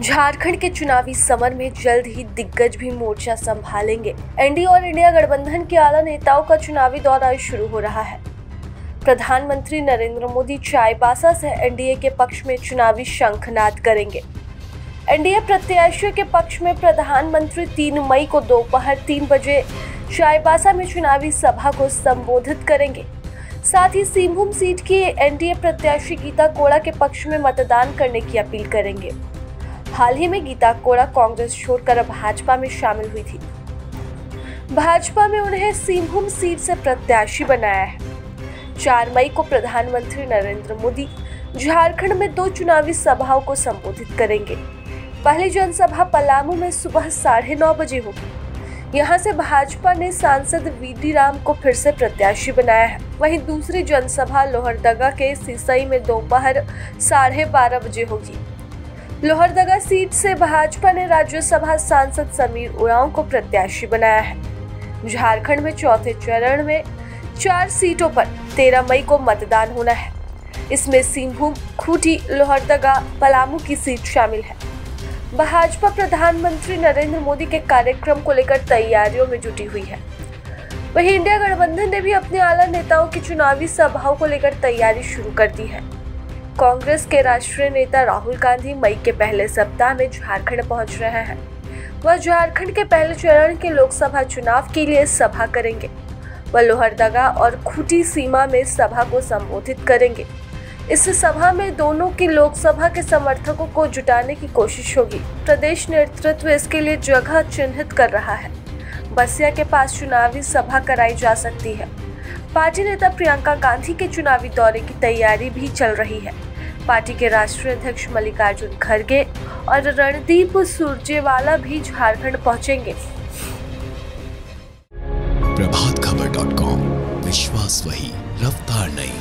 झारखंड के चुनावी समर में जल्द ही दिग्गज भी मोर्चा संभालेंगे। एनडीए और इंडिया गठबंधन के आला नेताओं का चुनावी दौरा शुरू हो रहा है। प्रधानमंत्री नरेंद्र मोदी चाईबासा से एनडीए के पक्ष में चुनावी शंखनाद करेंगे। एनडीए प्रत्याशियों के पक्ष में प्रधानमंत्री तीन मई को दोपहर तीन बजे चाईबासा में चुनावी सभा को संबोधित करेंगे। साथ ही सिंहभूम सीट की एनडीए प्रत्याशी गीता कोड़ा के पक्ष में मतदान करने की अपील करेंगे। हाल ही में गीता कोड़ा कांग्रेस छोड़कर भाजपा में शामिल हुई थी। भाजपा में उन्हें सिंहभूम सीट से प्रत्याशी बनाया है। चार मई को प्रधानमंत्री नरेंद्र मोदी झारखंड में दो चुनावी सभाओं को संबोधित करेंगे। पहली जनसभा पलामू में सुबह साढ़े नौ बजे होगी। यहाँ से भाजपा ने सांसद वी राम को फिर से प्रत्याशी बनाया है। वहीं दूसरी जनसभा लोहरदगा के सिसई में दोपहर साढ़े बारह बजे होगी। लोहरदगा सीट से भाजपा ने राज्यसभा सांसद समीर उरांव को प्रत्याशी बनाया है। झारखंड में चौथे चरण में चार सीटों पर 13 मई को मतदान होना है। इसमें सिंहभूम, खूंटी, लोहरदगा, पलामू की सीट शामिल है। भाजपा प्रधानमंत्री नरेंद्र मोदी के कार्यक्रम को लेकर तैयारियों में जुटी हुई है। वहीं इंडिया गठबंधन ने भी अपने आला नेताओं की चुनावी सभाओं को लेकर तैयारी शुरू कर दी है। कांग्रेस के राष्ट्रीय नेता राहुल गांधी मई के पहले सप्ताह में झारखंड पहुँच रहे हैं। वह झारखंड के पहले चरण के लोकसभा चुनाव के लिए सभा करेंगे। वह लोहरदगा और खूटी सीमा में सभा को संबोधित करेंगे। इस सभा में दोनों की लोकसभा के समर्थकों को जुटाने की कोशिश होगी। प्रदेश नेतृत्व इसके लिए जगह चिन्हित कर रहा है। बसिया के पास चुनावी सभा कराई जा सकती है। पार्टी नेता प्रियंका गांधी के चुनावी दौरे की तैयारी भी चल रही है। पार्टी के राष्ट्रीय अध्यक्ष मल्लिकार्जुन खड़गे और रणदीप सुरजेवाला भी झारखंड पहुँचेंगे। प्रभात खबर डॉट कॉम, विश्वास वही, रफ्तार नहीं